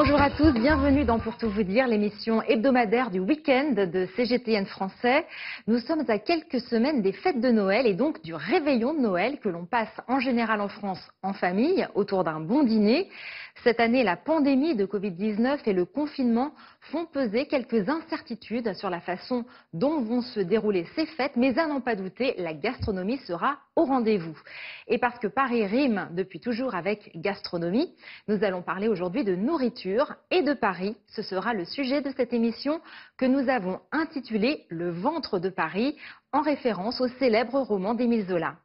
Bonjour à tous, bienvenue dans Pour tout vous dire, l'émission hebdomadaire du week-end de CGTN français. Nous sommes à quelques semaines des fêtes de Noël et donc du réveillon de Noël que l'on passe en général en France en famille autour d'un bon dîner. Cette année, la pandémie de Covid-19 et le confinement font peser quelques incertitudes sur la façon dont vont se dérouler ces fêtes, mais à n'en pas douter, la gastronomie sera au rendez-vous. Et parce que Paris rime depuis toujours avec gastronomie, nous allons parler aujourd'hui de nourriture et de Paris. Ce sera le sujet de cette émission que nous avons intitulée Le ventre de Paris, en référence au célèbre roman d'Émile Zola.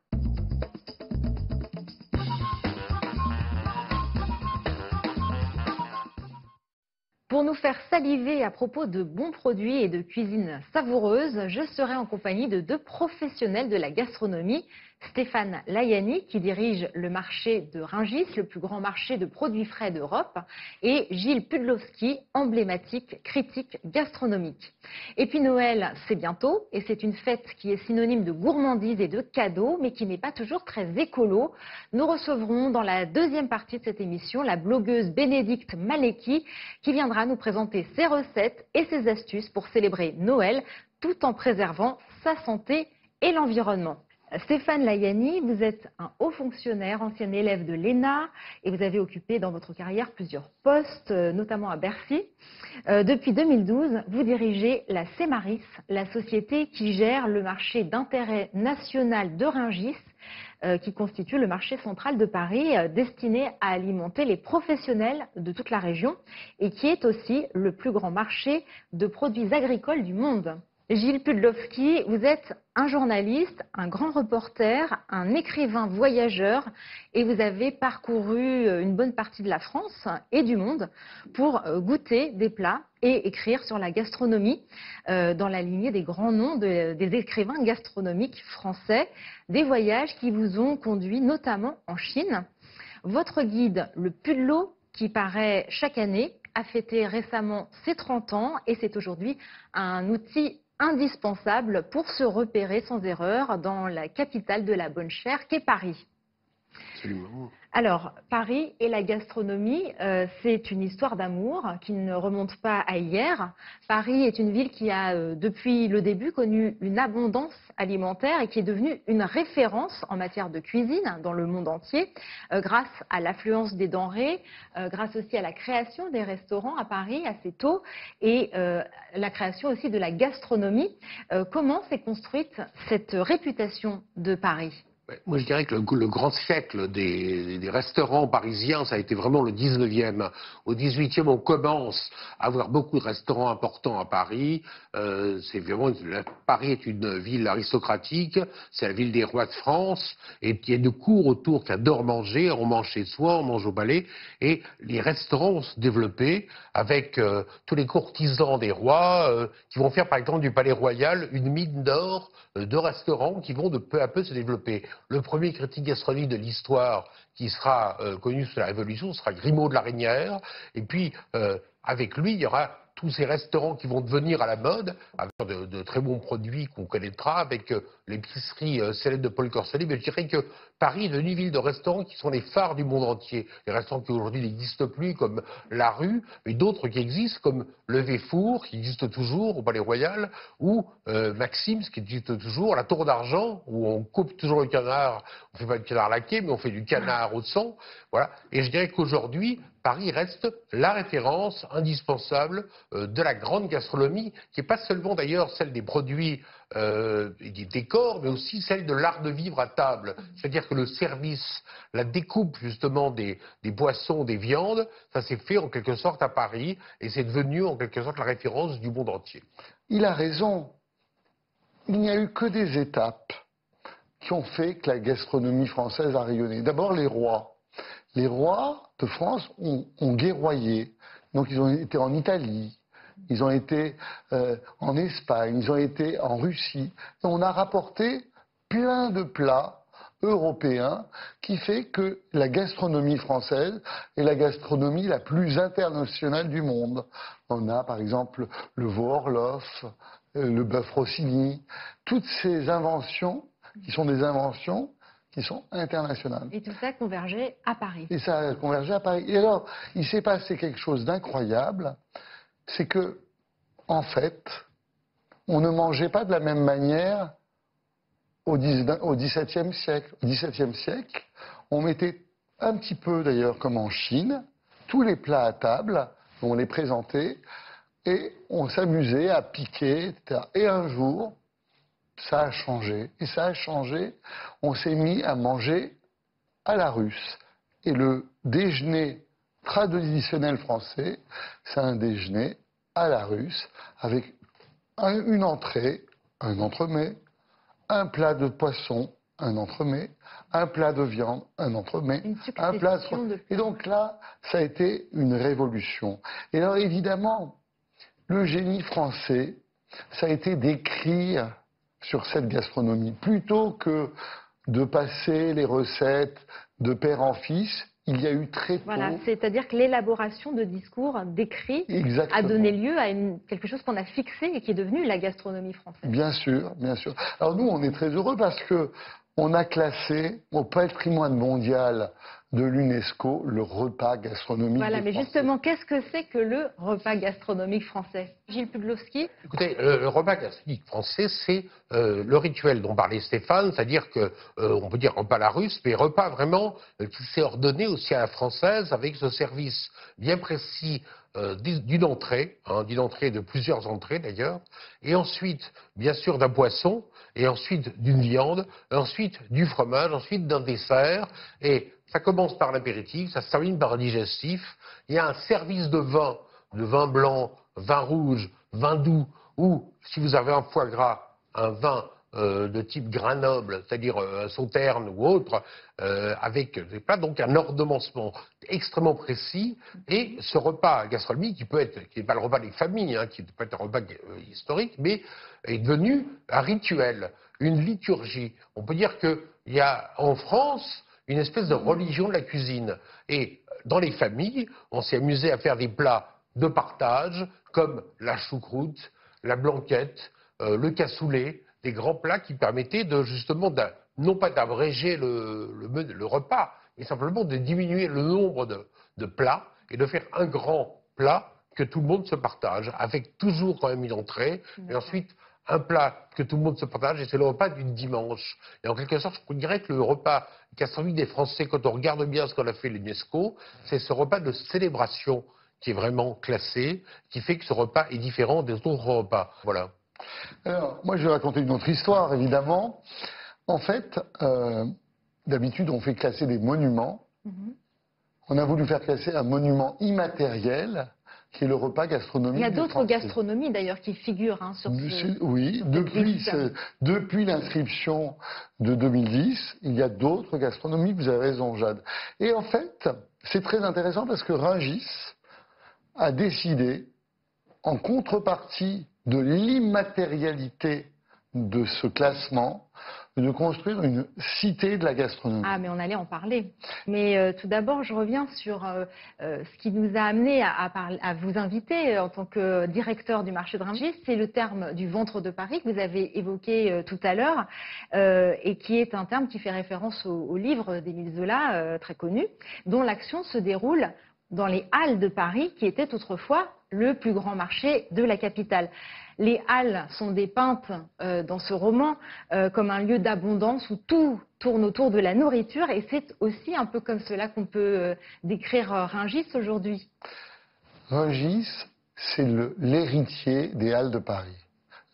Pour nous faire saliver à propos de bons produits et de cuisine savoureuse, je serai en compagnie de deux professionnels de la gastronomie, Stéphane Layani, qui dirige le marché de Ringis, le plus grand marché de produits frais d'Europe, et Gilles Pudlowski, emblématique critique gastronomique. Et puis Noël, c'est bientôt, et c'est une fête qui est synonyme de gourmandise et de cadeaux, mais qui n'est pas toujours très écolo. Nous recevrons dans la deuxième partie de cette émission la blogueuse Bénédicte Maleki, qui viendra nous présenter ses recettes et ses astuces pour célébrer Noël, tout en préservant sa santé et l'environnement. Stéphane Layani, vous êtes un haut fonctionnaire, ancien élève de l'ENA, et vous avez occupé dans votre carrière plusieurs postes, euh, notamment à Bercy. Euh, depuis 2012, vous dirigez la CEMARIS, la société qui gère le marché d'intérêt national de euh, qui constitue le marché central de Paris, destiné à alimenter les professionnels de toute la région, et qui est aussi le plus grand marché de produits agricoles du monde. Gilles Pudlowski, vous êtes un journaliste, un grand reporter, un écrivain voyageur et vous avez parcouru euh, une bonne partie de la France et du monde pour euh, goûter des plats et écrire sur la gastronomie euh, dans la lignée des grands noms des écrivains gastronomiques français, des voyages qui vous ont conduit notamment en Chine. Votre guide, le Pudlo, qui paraît chaque année, a fêté récemment ses 30 ans et c'est aujourd'hui un outil indispensable pour se repérer sans erreur dans la capitale de la bonne chère qu'est Paris. Alors, Paris et la gastronomie, euh, c'est une histoire d'amour qui ne remonte pas à hier. Paris est une ville qui a, euh, depuis le début, connu une abondance alimentaire et qui est devenue une référence en matière de cuisine dans le monde entier, euh, grâce à l'affluence des denrées, grâce aussi à la création des restaurants à Paris assez tôt et la création aussi de la gastronomie. comment s'est construite cette réputation de Paris? Moi, je dirais que le, grand siècle des, restaurants parisiens, ça a été vraiment le 19e. Au 18e, on commence à avoir beaucoup de restaurants importants à Paris. Euh, c'est vraiment Paris est une ville aristocratique, c'est la ville des rois de France, et il y a une cour autour qui adore manger. On mange chez soi, on mange au palais, et les restaurants vont se développer avec euh, tous les courtisans des rois euh, qui vont faire, par exemple, du palais royal une mine d'or de restaurants qui vont de peu à peu se développer. Le premier critique gastronomique de l'histoire qui sera euh, connu sous la Révolution sera Grimaud de la Reynière. Et puis, euh, avec lui, il y aura tous ces restaurants qui vont devenir à la mode, avec de, très bons produits qu'on connaîtra, avec euh, l'épicerie euh, célèbre de Paul Corsali, mais je dirais que Paris est devenue une ville de restaurants qui sont les phares du monde entier. Les restaurants qui aujourd'hui n'existent plus, comme La Rue, mais d'autres qui existent, comme Le Véfour, qui existe toujours au Palais Royal, ou euh, Maxime's, qui existe toujours, La Tour d'Argent, où on coupe toujours le canard, on fait pas du canard laqué, mais on fait du canard au sang. Voilà. Et je dirais qu'aujourd'hui, Paris reste la référence indispensable euh, de la grande gastronomie, qui n'est pas seulement d'ailleurs celle des produits euh, et des décors, mais aussi celle de l'art de vivre à table. C'est-à-dire que le service, la découpe justement des, des boissons, des viandes, ça s'est fait en quelque sorte à Paris, et c'est devenu en quelque sorte la référence du monde entier. Il a raison. Il n'y a eu que des étapes qui ont fait que la gastronomie française a rayonné. D'abord les rois les rois France ont, guerroyé. Donc ils ont été en Italie, ils ont été euh, en Espagne, ils ont été en Russie. Et on a rapporté plein de plats européens qui fait que la gastronomie française est la gastronomie la plus internationale du monde. On a par exemple le veau Orloff, euh, le bœuf Rossini, toutes ces inventions qui sont des inventions qui sont internationales. Et tout ça convergeait à Paris. Et ça a convergé à Paris. Et alors, il s'est passé quelque chose d'incroyable, c'est que, en fait, on ne mangeait pas de la même manière au XVIIe siècle. Au XVIIe siècle, on mettait un petit peu d'ailleurs comme en Chine, tous les plats à table, on les présentait, et on s'amusait à piquer, etc. Et un jour, ça a changé. Et ça a changé, on s'est mis à manger à la russe. Et le déjeuner traditionnel français, c'est un déjeuner à la russe, avec une entrée, un entremets, un plat de poisson, un entremets, un plat de viande, un entremets, un plat de... Et donc là, ça a été une révolution. Et alors évidemment, le génie français, ça a été d'écrire sur cette gastronomie, plutôt que de passer les recettes de père en fils, il y a eu très tôt... Voilà, c'est-à-dire que l'élaboration de discours, d'écrits, a donné lieu à quelque chose qu'on a fixé et qui est devenu la gastronomie française. Bien sûr, bien sûr. Alors nous, on est très heureux parce que on a classé au patrimoine mondial de l'UNESCO le repas gastronomique Voilà, mais justement, qu'est-ce que c'est que le repas gastronomique français? Gilles Pudlowski? Écoutez, le, repas gastronomique français, c'est euh, le rituel dont parlait Stéphane, c'est-à-dire que, euh, on peut dire repas la russe, mais repas vraiment euh, qui s'est ordonné aussi à la française avec ce service bien précis d'une entrée, hein, d'une entrée de plusieurs entrées d'ailleurs, et ensuite, bien sûr, d'un poisson, et ensuite d'une viande, ensuite du fromage, ensuite d'un dessert, et ça commence par l'apéritif, ça se termine par un digestif. Il y a un service de vin, de vin blanc, vin rouge, vin doux, ou si vous avez un foie gras, un vin euh, de type Grenoble, c'est-à-dire euh, sauterne ou autre, euh, avec pas donc un ordonnancement extrêmement précis. Et ce repas gastronomique, qui peut être, qui n'est pas le repas des familles, hein, qui peut être un repas historique, mais est devenu un rituel, une liturgie. On peut dire qu'il y a en France une espèce de religion de la cuisine. Et dans les familles, on s'est amusé à faire des plats de partage, comme la choucroute, la blanquette, euh, le cassoulet, des grands plats qui permettaient de justement, non pas d'abréger le, repas, mais simplement de diminuer le nombre de, de, plats et de faire un grand plat que tout le monde se partage, avec toujours quand même une entrée, et ensuite un plat que tout le monde se partage et c'est le repas d'une dimanche. Et en quelque sorte, je dirais que le repas gastronomique des Français, quand on regarde bien ce qu'on a fait l'UNESCO, c'est ce repas de célébration qui est vraiment classé, qui fait que ce repas est différent des autres repas. Voilà. Alors, moi, je vais raconter une autre histoire, évidemment. En fait, euh, d'habitude, on fait classer des monuments. Mhm. On a voulu faire classer un monument immatériel qui est le repas gastronomique. Il y a d'autres gastronomies d'ailleurs qui figurent hein, sur ce. Oui, depuis, depuis l'inscription de 2010, il y a d'autres gastronomies, vous avez raison Jade. Et en fait, c'est très intéressant parce que Ringis a décidé, en contrepartie de l'immatérialité de ce classement, de construire une cité de la gastronomie. Ah, mais on allait en parler. Mais euh, tout d'abord, je reviens sur euh, euh, ce qui nous a amené à, à, vous inviter en tant que directeur du marché de Rungis. C'est le terme du ventre de Paris que vous avez évoqué tout à l'heure et qui est un terme qui fait référence au, au livre d'Émile Zola, très connu, dont l'action se déroule dans les Halles de Paris, qui étaient autrefois le plus grand marché de la capitale. Les Halles sont dépeintes euh, dans ce roman euh, comme un lieu d'abondance où tout tourne autour de la nourriture et c'est aussi un peu comme cela qu'on peut euh, décrire Ringis aujourd'hui. Ringis, c'est l'héritier des Halles de Paris.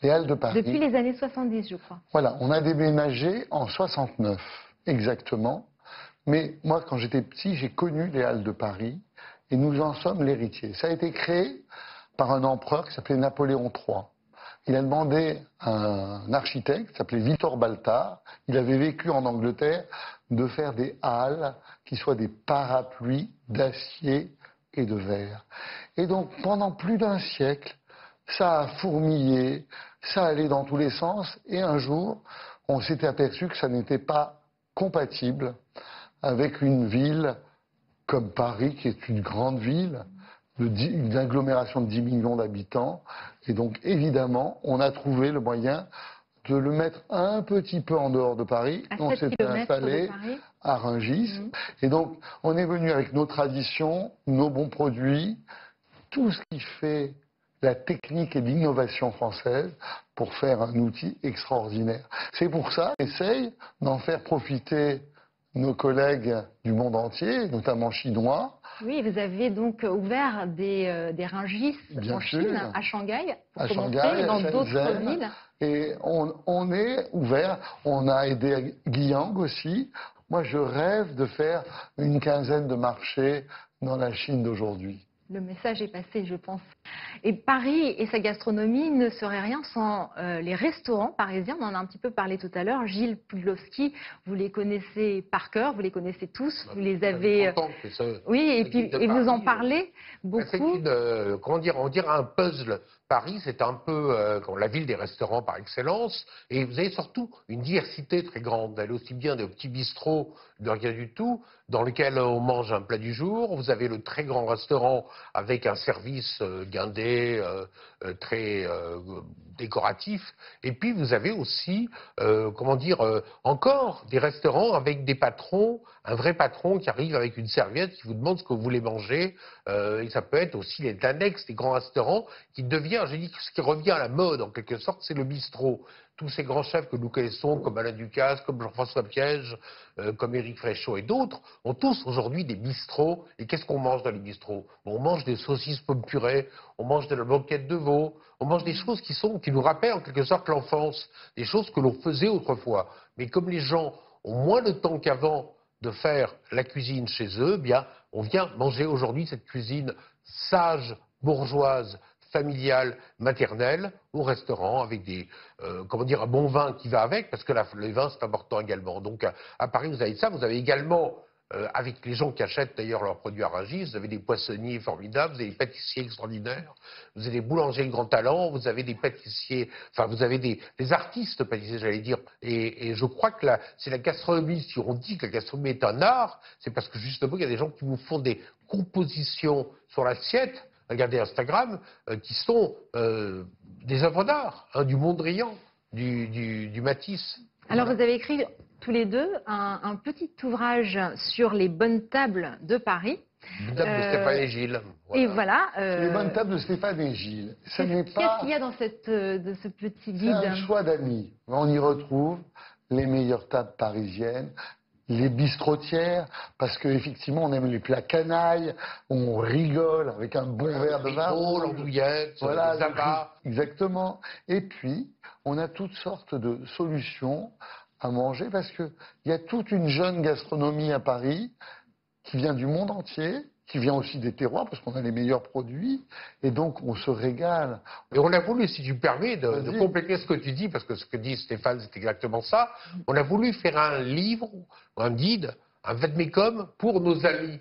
Les Halles de Paris. Depuis les années 70, je crois. Voilà, on a déménagé en 69, exactement. Mais moi, quand j'étais petit, j'ai connu les Halles de Paris et nous en sommes l'héritier. Ça a été créé par un empereur qui s'appelait Napoléon III. Il a demandé à un architecte qui s'appelait Victor Baltard, il avait vécu en Angleterre, de faire des halles qui soient des parapluies d'acier et de verre. Et donc pendant plus d'un siècle, ça a fourmillé, ça allait dans tous les sens, et un jour, on s'était aperçu que ça n'était pas compatible avec une ville comme Paris, qui est une grande ville, une agglomération de 10 millions d'habitants. Et donc, évidemment, on a trouvé le moyen de le mettre un petit peu en dehors de Paris. À on 7 s'est installé à Rungis. Mhm. Et donc, on est venu avec nos traditions, nos bons produits, tout ce qui fait la technique et l'innovation française pour faire un outil extraordinaire. C'est pour ça qu'on essaye d'en faire profiter nos collègues du monde entier, notamment chinois, Oui, vous avez donc ouvert des, euh, des Rungis Bien en sûr. Chine, à Shanghai, pour À commencer, Shanghai, à dans d'autres villes. Et on, on est ouvert. On a aidé Guiyang aussi. Moi, je rêve de faire une quinzaine de marchés dans la Chine d'aujourd'hui. Le message est passé, je pense. Et Paris et sa gastronomie ne seraient rien sans euh, les restaurants parisiens. On en a un petit peu parlé tout à l'heure. Gilles Pudlowski, vous les connaissez par cœur, vous les connaissez tous, vous les avez. euh, ça- Oui, et puis et vous en Paris, parlez Ben, C'est beaucoup. une, euh, comment dire, on dirait un puzzle. Paris, c'est un peu euh, la ville des restaurants par excellence, et vous avez surtout une diversité très grande. Vous avez aussi bien de petits bistrots de rien du tout, dans lesquels on mange un plat du jour. Vous avez le très grand restaurant avec un service euh, guindé, euh, euh, très euh, décoratif. Et puis vous avez aussi, euh, comment dire, encore des restaurants avec des patrons, un vrai patron qui arrive avec une serviette qui vous demande ce que vous voulez manger. Et ça peut être aussi les annexes des grands restaurants qui devient, j'ai dit, ce qui revient à la mode en quelque sorte, c'est le bistrot. Tous ces grands chefs que nous connaissons, comme Alain Ducasse, comme Jean-François Piège, euh, comme Éric Fréchot et d'autres, ont tous aujourd'hui des bistrots. Et qu'est-ce qu'on mange dans les bistrots? On mange des saucisses pommes purées, on mange de la banquette de veau, on mange des choses qui, sont, qui nous rappellent en quelque sorte l'enfance, des choses que l'on faisait autrefois. Mais comme les gens ont moins de temps qu'avant de faire la cuisine chez eux, eh on vient manger aujourd'hui cette cuisine sage, bourgeoise, familiale, maternelle, au restaurant, avec des, euh, comment dire, un bon vin qui va avec, parce que la- le vin, c'est important également. Donc, à, Paris, vous avez ça. Vous avez également, euh, avec les gens qui achètent d'ailleurs leurs produits à Rungis, vous avez des poissonniers formidables, vous avez des pâtissiers extraordinaires, vous avez des boulangers de grand talent, vous avez des pâtissiers, enfin, vous avez des, artistes pâtissiers, j'allais dire. Et, et je crois que c'est la gastronomie, si on dit que la gastronomie est un art, c'est parce que justement, il y a des gens qui vous font des compositions sur l'assiette, regardez Instagram, euh, qui sont euh, des œuvres d'art, hein, du Mondrian, du, du, du Matisse. Alors Voilà. vous avez écrit tous les deux un, un petit ouvrage sur les bonnes tables de Paris. Dame de Euh, Stéphane et Gilles. Et voilà. C'est euh, les bonnes tables de Stéphane et Gilles. Ce Qu'est-ce pas qu'il y a dans cette, de ce petit c'est guide un choix d'amis. On y retrouve les meilleures tables parisiennes, les bistrotières, parce qu'effectivement, on aime les plats canailles, on rigole avec un bon verre de vin. L'andouillette, Voilà, les abats. exactement. Et puis, on a toutes sortes de solutions à manger parce qu'il y a toute une jeune gastronomie à Paris qui vient du monde entier, qui vient aussi des terroirs parce qu'on a les meilleurs produits. Et donc, on se régale. Et on a voulu, si tu me permets, de, compléter ce que tu dis, parce que ce que dit Stéphane, c'est exactement ça. On a voulu faire un livre, un guide, un vademecum pour nos amis.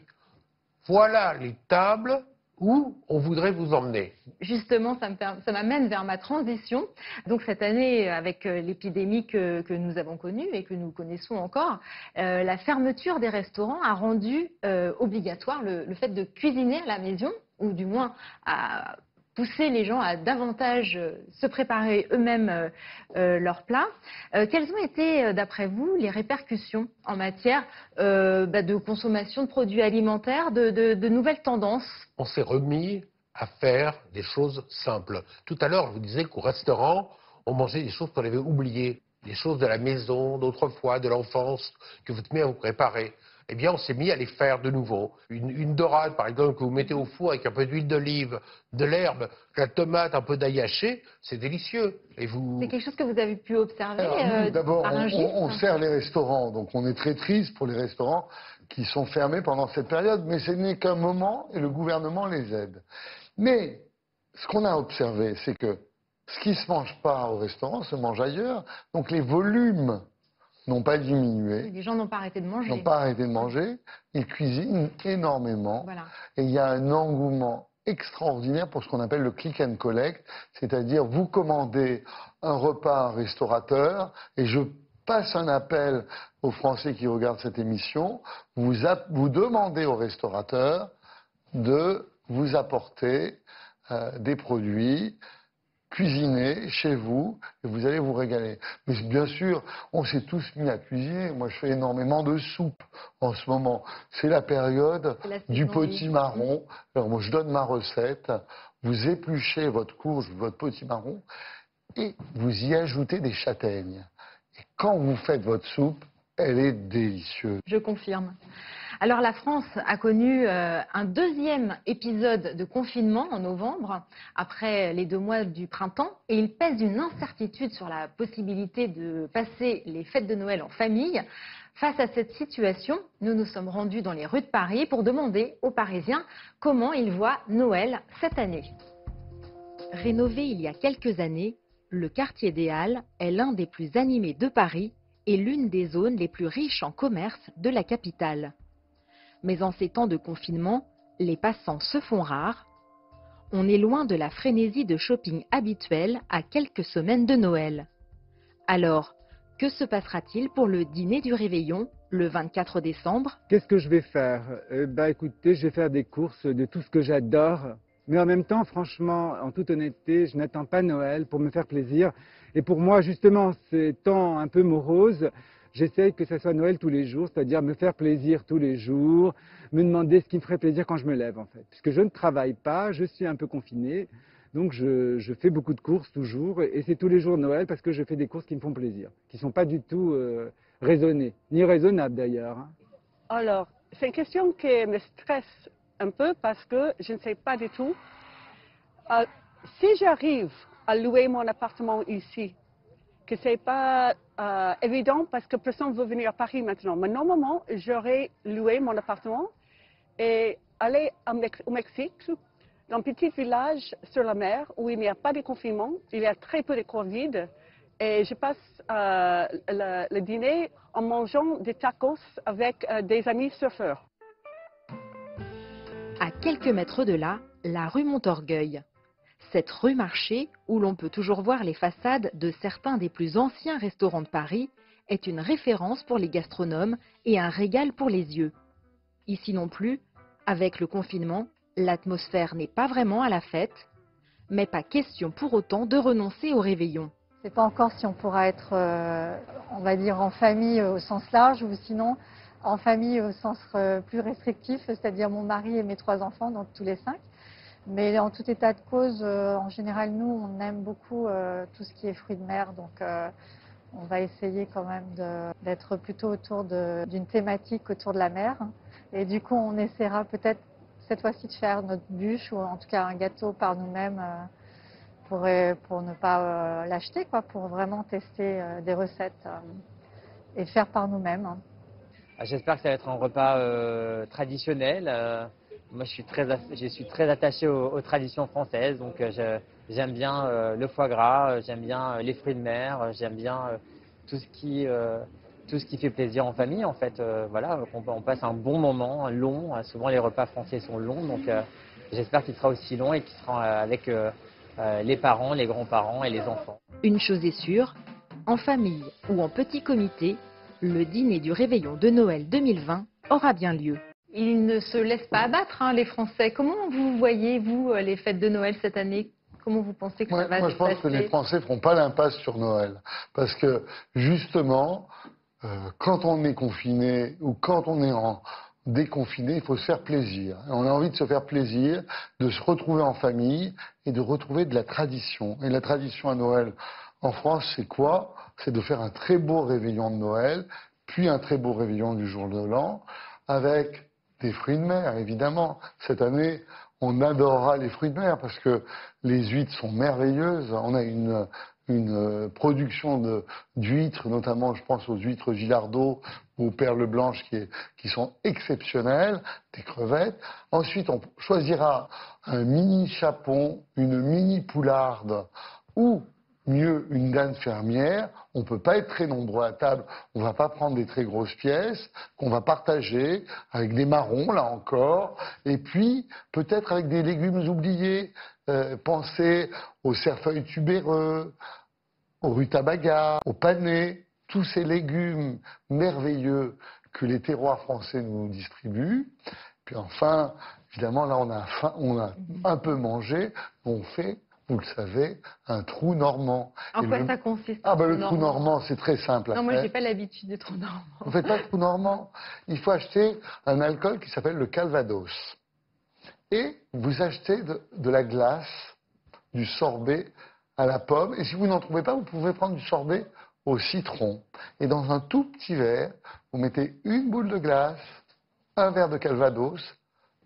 Voilà les tables où on voudrait vous emmener. Justement, ça m'amène vers ma transition. Donc cette année, avec euh, l'épidémie que, que nous avons connue et que nous connaissons encore, euh, la fermeture des restaurants a rendu euh, obligatoire le, le fait de cuisiner à la maison, ou du moins à pousser les gens à davantage euh, se préparer eux-mêmes euh, euh, leurs plats. Quelles ont été, d'après vous, les répercussions en matière bah, de consommation de produits alimentaires, de, nouvelles tendances? On s'est remis à faire des choses simples. Tout à l'heure, je vous disais qu'au restaurant, on mangeait des choses qu'on avait oubliées, des choses de la maison, d'autrefois, de l'enfance, que vous tenez à vous préparer. Eh bien, on s'est mis à les faire de nouveau. Une, une dorade, par exemple, que vous mettez au four avec un peu d'huile d'olive, de l'herbe, de la tomate, un peu d'ail haché, c'est délicieux. Et vous... C'est quelque chose que vous avez pu observer euh, D'abord, on, on- on sert les restaurants, donc on est très triste pour les restaurants qui sont fermés pendant cette période, mais ce n'est qu'un moment et le gouvernement les aide. Mais ce qu'on a observé, c'est que ce qui ne se mange pas au restaurant se mange ailleurs, donc les volumes n'ont pas diminué, Les gens n'ont pas arrêté de manger. n'ont pas arrêté de manger, ils cuisinent énormément. Voilà. Et il y a un engouement extraordinaire pour ce qu'on appelle le click and collect, c'est-à-dire vous commandez un repas à un restaurateur et je passe un appel aux Français qui regardent cette émission, vous demandez au restaurateur de vous apporter euh, des produits cuisiner chez vous et vous allez vous régaler. Mais bien sûr, on s'est tous mis à cuisiner. Moi, je fais énormément de soupe en ce moment. C'est la période du petit marron. Alors moi, je donne ma recette. Vous épluchez votre courge, votre petit marron et vous y ajoutez des châtaignes. Et quand vous faites votre soupe, elle est délicieuse. Je confirme. Alors la France a connu euh, un deuxième épisode de confinement en novembre, après les deux mois du printemps, et il pèse une incertitude sur la possibilité de passer les fêtes de Noël en famille. Face à cette situation, nous nous sommes rendus dans les rues de Paris pour demander aux Parisiens comment ils voient Noël cette année. Rénové il y a quelques années, le quartier des Halles est l'un des plus animés de Paris et l'une des zones les plus riches en commerce de la capitale. Mais en ces temps de confinement, les passants se font rares. On est loin de la frénésie de shopping habituelle à quelques semaines de Noël. Alors, que se passera-t-il pour le dîner du réveillon le 24 décembre? Qu'est-ce que je vais faire? Eh Écoutez, je vais faire des courses de tout ce que j'adore. Mais en même temps, franchement, en toute honnêteté, je n'attends pas Noël pour me faire plaisir. Et pour moi, justement, ces temps un peu moroses, J'essaie que ce soit Noël tous les jours, c'est-à-dire me faire plaisir tous les jours, me demander ce qui me ferait plaisir quand je me lève en fait. Puisque je ne travaille pas, je suis un peu confiné, donc je, fais beaucoup de courses toujours, et c'est tous les jours Noël parce que je fais des courses qui me font plaisir, qui ne sont pas du tout euh, raisonnées, ni raisonnables d'ailleurs. Hein. Alors, c'est une question qui me stresse un peu parce que je ne sais pas du tout. Euh, si j'arrive à louer mon appartement ici, que ce n'est pas euh, évident parce que personne ne veut venir à Paris maintenant. Mais normalement, j'aurais loué mon appartement et aller au Mexique, dans un petit village sur la mer où il n'y a pas de confinement, il y a très peu de Covid. Et je passe euh, le, dîner en mangeant des tacos avec euh, des amis surfeurs. À quelques mètres de là, la rue Montorgueil. Cette rue Marché, où l'on peut toujours voir les façades de certains des plus anciens restaurants de Paris, est une référence pour les gastronomes et un régal pour les yeux. Ici non plus, avec le confinement, l'atmosphère n'est pas vraiment à la fête, mais pas question pour autant de renoncer au réveillon. Je ne sais pas encore si on pourra être, euh, on va dire, en famille au sens large ou sinon en famille au sens euh, plus restrictif, c'est-à-dire mon mari et mes trois enfants, donc tous les cinq. Mais en tout état de cause, euh, en général, nous, on aime beaucoup euh, tout ce qui est fruits de mer. Donc, euh, on va essayer quand même d'être plutôt autour d'une thématique autour de la mer. Et du coup, on essaiera peut-être cette fois-ci de faire notre bûche ou en tout cas un gâteau par nous-mêmes pour, pour ne pas l'acheter, quoi, pour vraiment tester des recettes et faire par nous-mêmes. J'espère que ça va être un repas traditionnel moi, je suis très, je suis très attaché aux, traditions françaises, donc euh, j'aime bien euh, le foie gras, euh, j'aime bien les fruits de mer, j'aime bien tout ce qui fait plaisir en famille, en fait. voilà, on, passe un bon moment, long. souvent, les repas français sont longs, donc j'espère qu'il sera aussi long et qu'il sera avec les parents, les grands-parents et les enfants. Une chose est sûre, en famille ou en petit comité, le dîner du réveillon de Noël 2020 aura bien lieu. Ils ne se laissent pas abattre, hein, les Français. Comment vous voyez, vous, euh, les fêtes de Noël cette année? Comment vous pensez que ça va moi, se passer Moi, je pense que les Français ne feront pas l'impasse sur Noël. Parce que, justement, euh, quand on est confiné ou quand on est en déconfiné, il faut se faire plaisir. On a envie de se faire plaisir, de se retrouver en famille et de retrouver de la tradition. Et la tradition à Noël en France, c'est quoi? C'est de faire un très beau réveillon de Noël, puis un très beau réveillon du jour de l'an, avec des fruits de mer, évidemment. Cette année, on adorera les fruits de mer parce que les huîtres sont merveilleuses. On a une, une production d'huîtres, notamment je pense aux huîtres Gilardo ou aux perles blanches qui, qui sont exceptionnelles, des crevettes. Ensuite, on choisira un mini chapon, une mini poularde ou mieux une dinde fermière. On ne peut pas être très nombreux à table. On ne va pas prendre des très grosses pièces qu'on va partager avec des marrons, là encore. Et puis, peut-être avec des légumes oubliés. Euh, pensez aux cerfeuilles tubéreux, aux rutabagas, aux panais. Tous ces légumes merveilleux que les terroirs français nous distribuent. Puis enfin, évidemment, là, on a, on a un peu mangé. On fait vous le savez, un trou normand. En Et quoi le- ça consiste Ah ben le trou trou normand, c'est très simple à Non, moi, faire. j'ai pas l'habitude des trous normands. Vous faites pas de trou normand Il faut acheter un alcool qui s'appelle le Calvados. Et vous achetez de, de la glace, du sorbet à la pomme. Et si vous n'en trouvez pas, vous pouvez prendre du sorbet au citron. Et dans un tout petit verre, vous mettez une boule de glace, un verre de Calvados,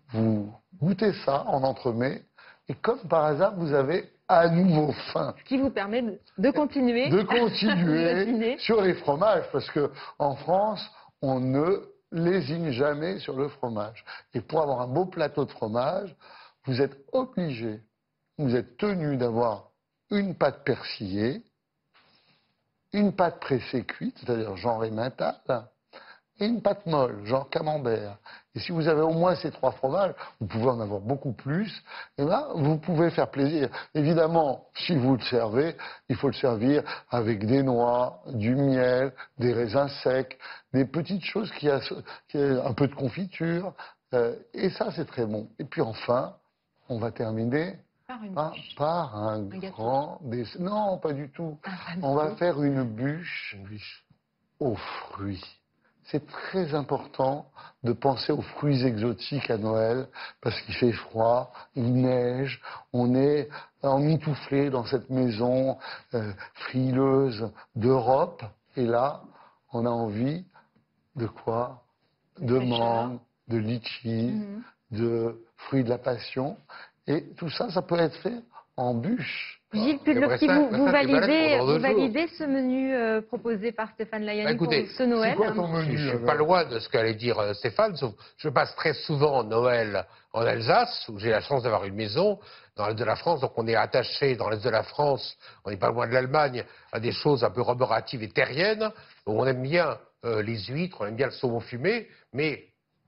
vous goûtez ça en entremets. Et comme par hasard, vous avez à nouveau faim Ce qui vous permet de, continuer. de continuer sur les fromages, parce que en France, on ne lésine jamais sur le fromage. Et pour avoir un beau plateau de fromage, vous êtes obligé, vous êtes tenu d'avoir une pâte persillée, une pâte pressée cuite, c'est-à-dire genre emmental, et une pâte molle, genre camembert. Et si vous avez au moins ces trois fromages, vous pouvez en avoir beaucoup plus. Et là, vous pouvez faire plaisir. Évidemment, si vous le servez, il faut le servir avec des noix, du miel, des raisins secs, des petites choses qui a, qui a un peu de confiture. Euh, et ça, c'est très bon. Et puis enfin, on va terminer Par une par, bûche. par un grand dessert. Non, pas du tout. Ah, On va faire une bûche aux fruits. C'est très important de penser aux fruits exotiques à Noël parce qu'il fait froid, il neige, on est emmitouflé dans cette maison euh, frileuse d'Europe et là, on a envie de quoi? De mangue, de litchi, Mhm. de fruits de la passion et tout ça, ça peut être fait en bûche. Gilles Pudlowski, vous, validez, vous ce menu euh, proposé par Stéphane Layani Bah, pour ce Noël C'est quoi ton Je menu ne suis alors pas loin de ce qu'allait dire euh, Stéphane, sauf je passe très souvent Noël en Alsace, où j'ai la chance d'avoir une maison dans l'Est de la France, donc on est attaché dans l'Est de la France, on n'est pas loin de l'Allemagne, à des choses un peu roboratives et terriennes, où on aime bien euh, les huîtres, on aime bien le saumon fumé, mais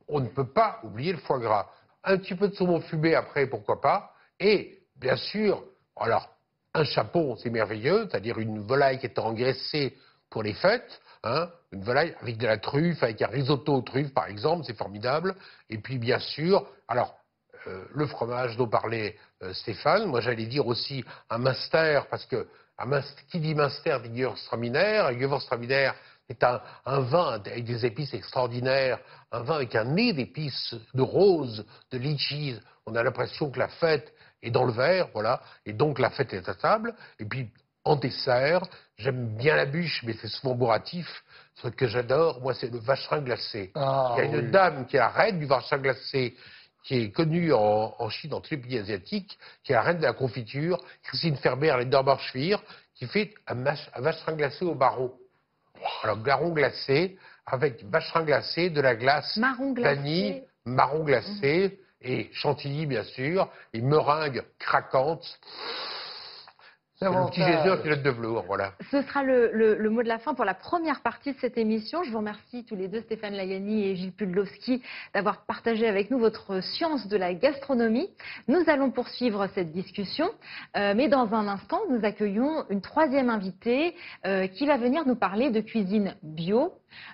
on ne peut pas oublier le foie gras. Un petit peu de saumon fumé après, pourquoi pas, et bien sûr, alors, un chapon, c'est merveilleux, c'est-à-dire une volaille qui est engraissée pour les fêtes, hein, une volaille avec de la truffe, avec un risotto aux truffes par exemple, c'est formidable. Et puis bien sûr, alors euh, le fromage dont parlait euh, Stéphane, moi j'allais dire aussi un Munster, parce que un Munster- qui dit Munster dit Gewürztraminer, Gewürztraminer est un, un vin avec des épices extraordinaires, un vin avec un nez d'épices, de rose, de litchis. On a l'impression que la fête est dans le verre, voilà, et donc la fête est à table. Et puis en dessert, j'aime bien la bûche, mais c'est souvent bourratif. Ce que j'adore, moi, c'est le vacherin glacé. Ah, Il y a une oui. dame qui est la reine du vacherin glacé, qui est connue en, en Chine, dans tous les pays asiatiques, qui est la reine de la confiture, Christine Ferber, Lederbachschwir, qui fait un, mach- un vacherin glacé au barreau. Alors, garon glacé, avec vacherin glacé, de la glace Marron glacé. vanille, marron glacé, et chantilly, bien sûr, et meringue craquante. Le petit en culotte de velours, voilà. Ce sera le mot de la fin pour la première partie de cette émission. Je vous remercie tous les deux, Stéphane Layani et Gilles Pudlowski, d'avoir partagé avec nous votre science de la gastronomie. Nous allons poursuivre cette discussion, euh, mais dans un instant, nous accueillons une troisième invitée euh, qui va venir nous parler de cuisine bio,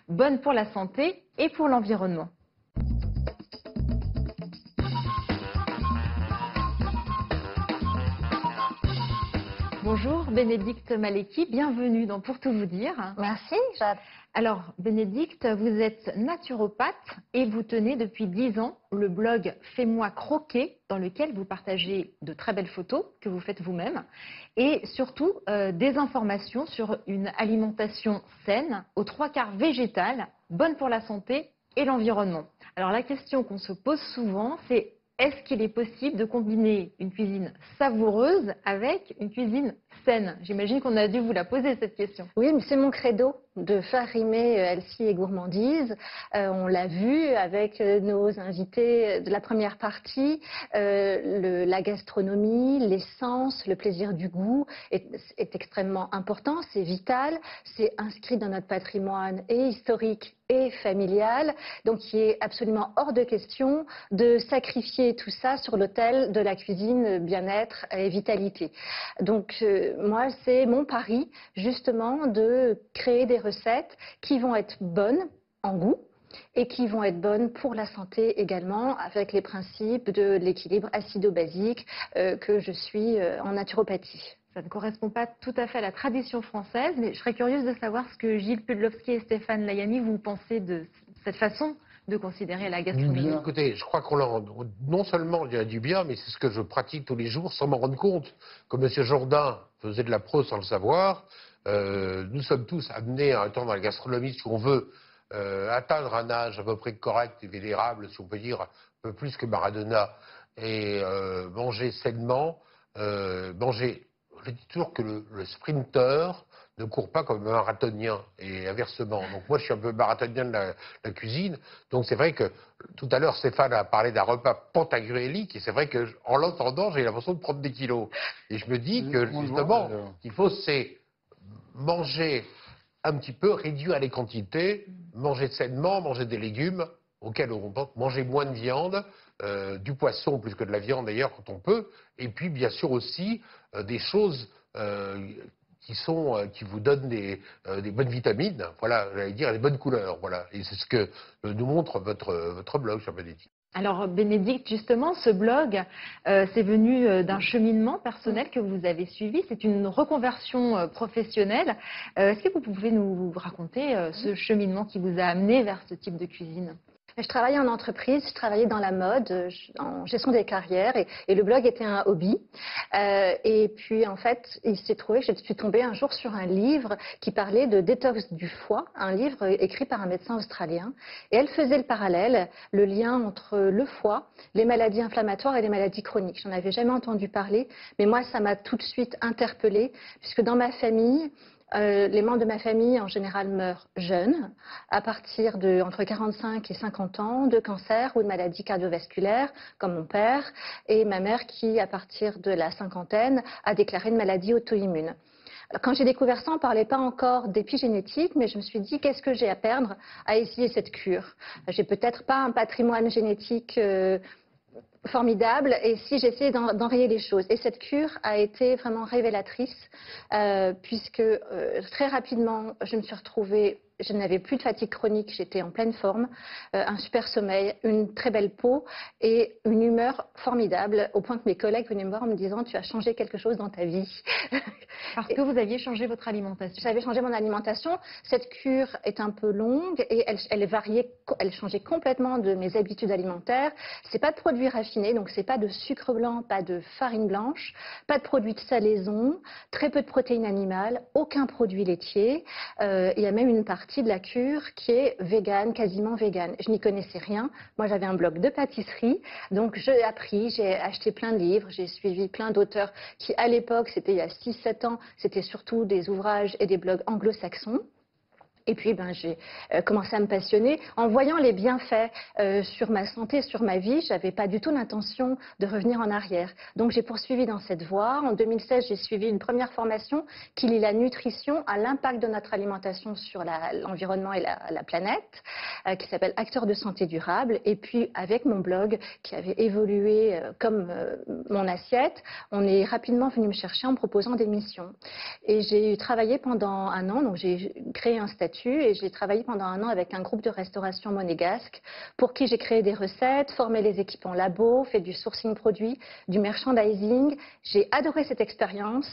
bonne pour la santé et pour l'environnement. Bonjour Bénédicte Maleki, bienvenue dans Pour tout vous dire. Merci, Jade. Alors, Bénédicte, vous êtes naturopathe et vous tenez depuis 10 ans le blog Fais-moi croquer, dans lequel vous partagez de très belles photos que vous faites vous-même et surtout euh, des informations sur une alimentation saine, aux trois quarts végétale, bonne pour la santé et l'environnement. Alors, la question qu'on se pose souvent, c'est est-ce qu'il est possible de combiner une cuisine savoureuse avec une cuisine saine? J'imagine qu'on a dû vous la poser cette question. Oui, mais c'est mon credo de faire rimer euh, Elsie et gourmandise. Euh, on l'a vu avec euh, nos invités de la première partie. la gastronomie, l'essence, le plaisir du goût est, extrêmement important, c'est vital, c'est inscrit dans notre patrimoine et historique et familial. Donc, il est absolument hors de question de sacrifier tout ça sur l'autel de la cuisine bien-être et vitalité. Donc, moi, c'est mon pari, justement, de créer des recettes qui vont être bonnes en goût, et qui vont être bonnes pour la santé également, avec les principes de l'équilibre acido-basique euh, que je suis euh, en naturopathie. Ça ne correspond pas tout à fait à la tradition française, mais je serais curieuse de savoir ce que Gilles Pudlowski et Stéphane Layani, vous pensez de cette façon de considérer la gastronomie. Bien, écoutez, je crois qu'on leur non seulement il y a du bien, mais c'est ce que je pratique tous les jours sans m'en rendre compte. Comme M. Jourdain faisait de la prose sans le savoir, euh, nous sommes tous amenés à un temps dans la gastronomie, si on veut euh, atteindre un âge à peu près correct et vénérable, si on peut dire un peu plus que Maradona, et euh, manger sainement, manger. Je dis toujours que le, le sprinter ne court pas comme un marathonien et inversement. Donc moi, je suis un peu marathonien de la, la cuisine. Donc c'est vrai que tout à l'heure, Stéphane a parlé d'un repas pantagruélique et c'est vrai que en l'entendant, j'ai l'impression de prendre des kilos. Et je me dis que justement, il faut c'est manger un petit peu, réduire les quantités, manger sainement, manger des légumes auxquels on pense, manger moins de viande, euh, du poisson plus que de la viande d'ailleurs quand on peut, et puis bien sûr aussi euh, des choses euh, qui sont qui vous donnent des, bonnes vitamines, voilà, j'allais dire des bonnes couleurs, voilà, et c'est ce que nous montre votre blog sur Bénédicte. Alors Bénédicte, justement, ce blog, euh, c'est venu euh, d'un cheminement personnel que vous avez suivi. C'est une reconversion euh, professionnelle. Euh, Est-ce que vous pouvez nous raconter ce cheminement qui vous a amené vers ce type de cuisine? Je travaillais en entreprise, je travaillais dans la mode, euh, en gestion des carrières, et, et le blog était un hobby. Euh, et puis, en fait, il s'est trouvé, je suis tombée un jour sur un livre qui parlait de détox du foie, un livre écrit par un médecin australien. Et elle faisait le parallèle, le lien entre le foie, les maladies inflammatoires et les maladies chroniques. J'en avais jamais entendu parler, mais moi, ça m'a tout de suite interpellée, puisque dans ma famille, euh, les membres de ma famille, en général, meurent jeunes, à partir de entre 45 et 50 ans, de cancer ou de maladies cardiovasculaires, comme mon père, et ma mère qui, à partir de la cinquantaine, a déclaré une maladie auto-immune. Quand j'ai découvert ça, on ne parlait pas encore d'épigénétique, mais je me suis dit, qu'est-ce que j'ai à perdre à essayer cette cure? J'ai peut-être pas un patrimoine génétique euh, formidable et si j'essayais d'en- d'enrayer les choses. Et cette cure a été vraiment révélatrice euh, puisque euh, très rapidement, je me suis retrouvée, je n'avais plus de fatigue chronique, j'étais en pleine forme, euh, un super sommeil, une très belle peau et une humeur formidable au point que mes collègues venaient me voir en me disant tu as changé quelque chose dans ta vie. Parce que vous aviez changé votre alimentation. J'avais changé mon alimentation. Cette cure est un peu longue et elle, elle variait, elle changeait complètement de mes habitudes alimentaires. C'est pas de produits raffinés, donc c'est pas de sucre blanc, pas de farine blanche, pas de produits de salaison, très peu de protéines animales, aucun produit laitier. Euh, il y a même une partie de la cure qui est végane, quasiment végane. Je n'y connaissais rien. Moi, j'avais un blog de pâtisserie, donc j'ai appris, j'ai acheté plein de livres, j'ai suivi plein d'auteurs qui, à l'époque, c'était il y a 6-7 ans, c'était surtout des ouvrages et des blogs anglo-saxons. Et puis, ben, j'ai euh, commencé à me passionner en voyant les bienfaits euh, sur ma santé, sur ma vie. J'avais pas du tout l'intention de revenir en arrière. Donc, j'ai poursuivi dans cette voie. En 2016, j'ai suivi une première formation qui lie la nutrition à l'impact de notre alimentation sur l'environnement et la, la planète, euh, qui s'appelle Acteurs de santé durable. Et puis, avec mon blog qui avait évolué comme mon assiette, on est rapidement venu me chercher en proposant des missions. Et j'ai travaillé pendant un an, donc j'ai créé un statut et j'ai travaillé pendant un an avec un groupe de restauration monégasque pour qui j'ai créé des recettes, formé les équipes en labo, fait du sourcing produit, du merchandising. J'ai adoré cette expérience.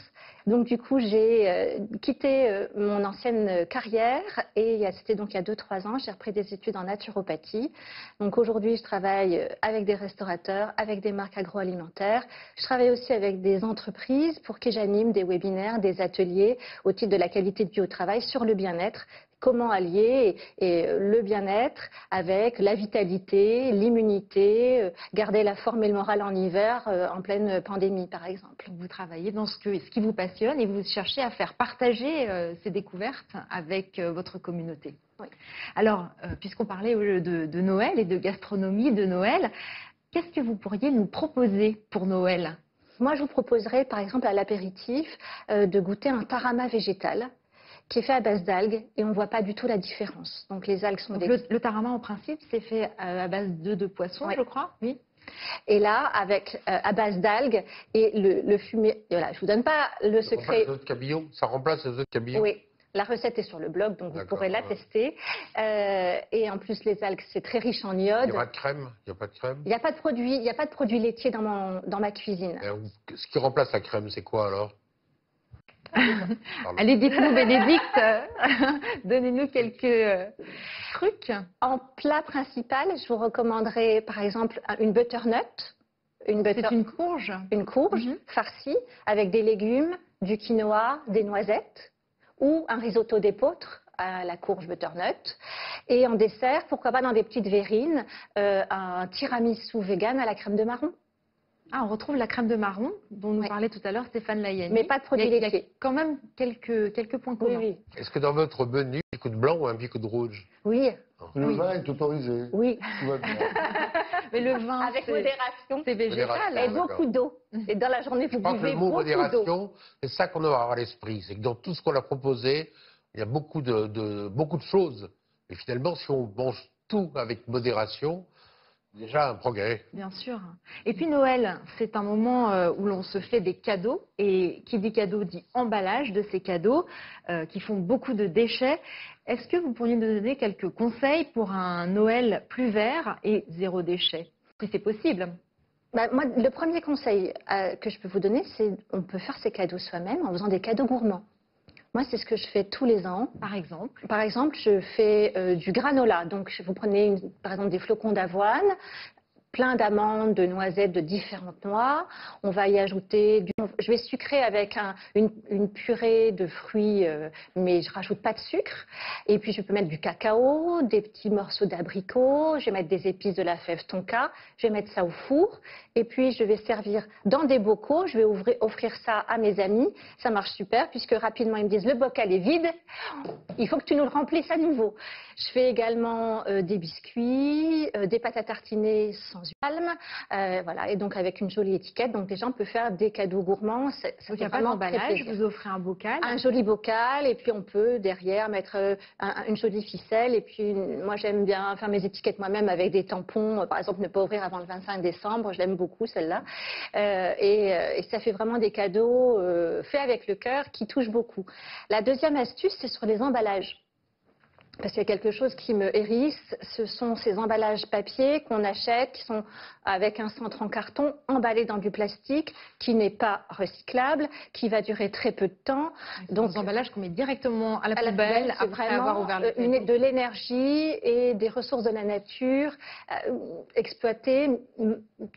Donc du coup, j'ai euh, quitté euh, mon ancienne carrière et c'était donc il y a 2-3 ans, j'ai repris des études en naturopathie. Donc aujourd'hui, je travaille euh, avec des restaurateurs, avec des marques agroalimentaires. Je travaille aussi avec des entreprises pour qui j'anime des webinaires, des ateliers au titre de la qualité de vie au travail sur le bien-être. Comment allier et, et, euh, le bien-être avec la vitalité, l'immunité, euh, garder la forme et le moral en hiver euh, en pleine pandémie, par exemple. Vous travaillez dans ce, que, ce qui vous passionne et vous cherchez à faire partager euh, ces découvertes avec euh, votre communauté. Oui. Alors, euh, puisqu'on parlait de, de Noël et de gastronomie de Noël, qu'est-ce que vous pourriez nous proposer pour Noël? Moi, je vous proposerais, par exemple, à l'apéritif, euh, de goûter un tarama végétal qui est fait à base d'algues et on ne voit pas du tout la différence. Donc les algues sont Donc, des... le, le tarama, en principe, c'est fait euh, à base d'œufs de poisson, je crois. Oui. Et là, avec euh, à base d'algues et le, le fumier. Voilà, je vous donne pas le Ça remplace secret. les œufs de cabillaud Ça remplace les œufs de cabillaud Oui. La recette est sur le blog, donc vous pourrez la ouais. tester. Euh, et en plus, les algues, c'est très riche en Il n'y iode. a pas de crème? Il n'y a pas de crème? Il n'y a pas de produit, il a pas de produit laitier dans, mon, dans ma cuisine. Et Ce qui remplace la crème, c'est quoi alors? Allez, dites-nous, Bénédicte, euh, donnez-nous quelques euh, trucs. En plat principal, je vous recommanderais par exemple un- une butternut, une, butter- C'est une courge. une courge Mhm. farcie avec des légumes, du quinoa, des noisettes ou un risotto d'épeautre à la courge butternut. Et en dessert, pourquoi pas dans des petites verrines, euh, un tiramisu vegan à la crème de marron. Ah, on retrouve la crème de marron dont nous Ouais. parlait tout à l'heure Stéphane Layani. Mais pas de produits a- il y a laitiers. quand même quelques, quelques points communs. oui. Est-ce que dans votre menu, un pico de blanc ou un pico de rouge? Oui, Le Oui. vin est autorisé. oui. Tout va bien. Mais le vin, Avec c'est- modération. c'est végétal. Modération. Et hein. d'accord. beaucoup d'eau. Et dans la journée, vous Je buvez le mot beaucoup modération, c'est ça qu'on doit avoir à l'esprit. C'est que dans tout ce qu'on a proposé, il y a beaucoup de, de- beaucoup de choses. Mais finalement, si on mange tout avec modération, déjà un progrès. Bien sûr. Et puis Noël, c'est un moment euh, où l'on se fait des cadeaux. Et qui dit cadeau dit emballage de ces cadeaux euh, qui font beaucoup de déchets. Est-ce que vous pourriez nous donner quelques conseils pour un Noël plus vert et zéro déchet Si c'est possible? Bah, moi, le premier conseil euh, que je peux vous donner, c'est on peut faire ses cadeaux soi-même en faisant des cadeaux gourmands. Moi, c'est ce que je fais tous les ans. Par exemple, Par exemple, je fais euh, du granola. Donc, vous prenez une- par exemple des flocons d'avoine, plein d'amandes, de noisettes, de différentes noix. On va y ajouter, du... je vais sucrer avec un- une, purée de fruits, euh, mais je rajoute pas de sucre. Et puis, je peux mettre du cacao, des petits morceaux d'abricot. Je vais mettre des épices de la fève tonka. Je vais mettre ça au four. Et puis, je vais servir dans des bocaux. Je vais offrir ça à mes amis. Ça marche super puisque rapidement, ils me disent le bocal est vide. Il faut que tu nous le remplisses à nouveau. Je fais également euh, des biscuits, euh, des pâtes à tartiner sans huile, euh, voilà, et donc avec une jolie étiquette. Donc déjà, on peut faire des cadeaux gourmands. Ça, donc fait vraiment plaisir. vous offrez un bocal. Un joli bocal, et puis on peut derrière mettre euh, un- une jolie ficelle. Et puis une- moi, j'aime bien faire mes étiquettes moi-même avec des tampons. Euh, Par exemple, ne pas ouvrir avant le 25 décembre. Je l'aime beaucoup, celle-là. Euh, et, et ça fait vraiment des cadeaux euh, faits avec le cœur qui touchent beaucoup. La deuxième astuce, c'est sur les emballages. Parce qu'il y a quelque chose qui me hérisse, ce sont ces emballages papier qu'on achète, qui sont avec un centre en carton, emballés dans du plastique, qui n'est pas recyclable, qui va durer très peu de temps. Donc, Donc, des emballages qu'on met directement à la à la poubelle poubelle, après vraiment avoir ouvert le euh, une- de l'énergie et des ressources de la nature euh, exploitées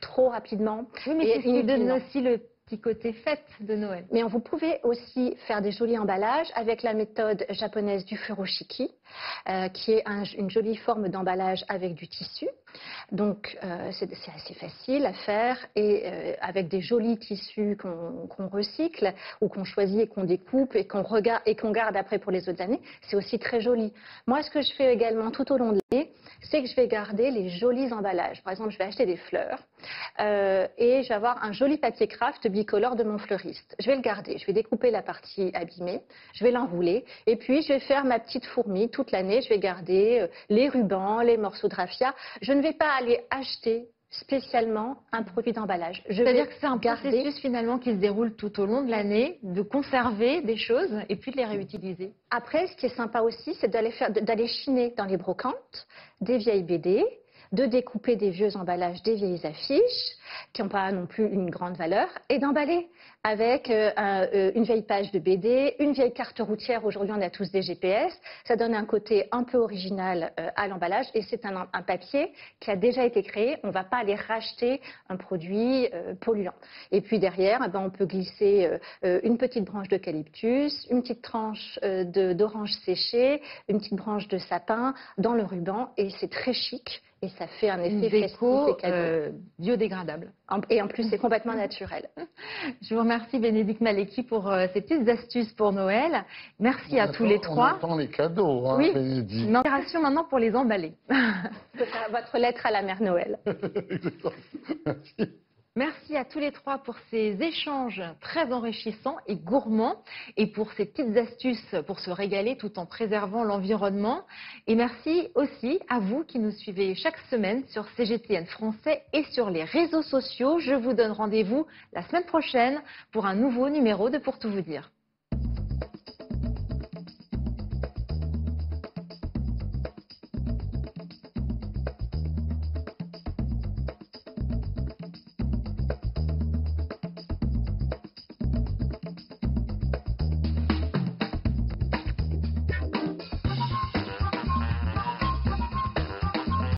trop rapidement. Oui, mais qui donne aussi le côté fête de Noël. Mais vous pouvez aussi faire des jolis emballages avec la méthode japonaise du furoshiki, euh, qui est un- une jolie forme d'emballage avec du tissu. Donc euh, c'est assez facile à faire et euh, avec des jolis tissus qu'on recycle ou qu'on choisit et qu'on découpe et qu'on regarde garde après pour les autres années, c'est aussi très joli. Moi, ce que je fais également tout au long de l'année, c'est que je vais garder les jolis emballages. Par exemple, je vais acheter des fleurs euh, et je vais avoir un joli papier craft bicolore de mon fleuriste. Je vais le garder, je vais découper la partie abîmée, je vais l'enrouler et puis je vais faire ma petite fourmi toute l'année. Je vais garder les rubans, les morceaux de raffia. Je vais pas aller acheter spécialement un produit d'emballage. Je C'est-à-dire que c'est un garder processus finalement qui se déroule tout au long de l'année, de conserver des choses et puis de les réutiliser. Après, ce qui est sympa aussi, c'est d'aller chiner dans les brocantes des vieilles BD, de découper des vieux emballages, des vieilles affiches qui n'ont pas non plus une grande valeur, et d'emballer avec euh, euh, une vieille page de BD, une vieille carte routière. Aujourd'hui, on a tous des GPS. Ça donne un côté un peu original euh, à l'emballage, et c'est un, un papier qui a déjà été créé. On ne va pas aller racheter un produit polluant. Et puis derrière, eh ben, on peut glisser une petite branche d'eucalyptus, une petite tranche d'orange séchée, une petite branche de sapin dans le ruban, et c'est très chic. Et ça fait un effet festif déco euh, biodégradable. Et en plus, c'est complètement naturel. Je vous remercie Bénédicte Maleki pour euh, ces petites astuces pour Noël. Merci à tous les trois. On attend les cadeaux, hein, Oui. Bénédicte. Une opération maintenant pour les emballer. Votre lettre à la mère Noël. Merci. Merci à tous les trois pour ces échanges très enrichissants et gourmands et pour ces petites astuces pour se régaler tout en préservant l'environnement. Et merci aussi à vous qui nous suivez chaque semaine sur CGTN français et sur les réseaux sociaux. Je vous donne rendez-vous la semaine prochaine pour un nouveau numéro de Pour tout vous dire.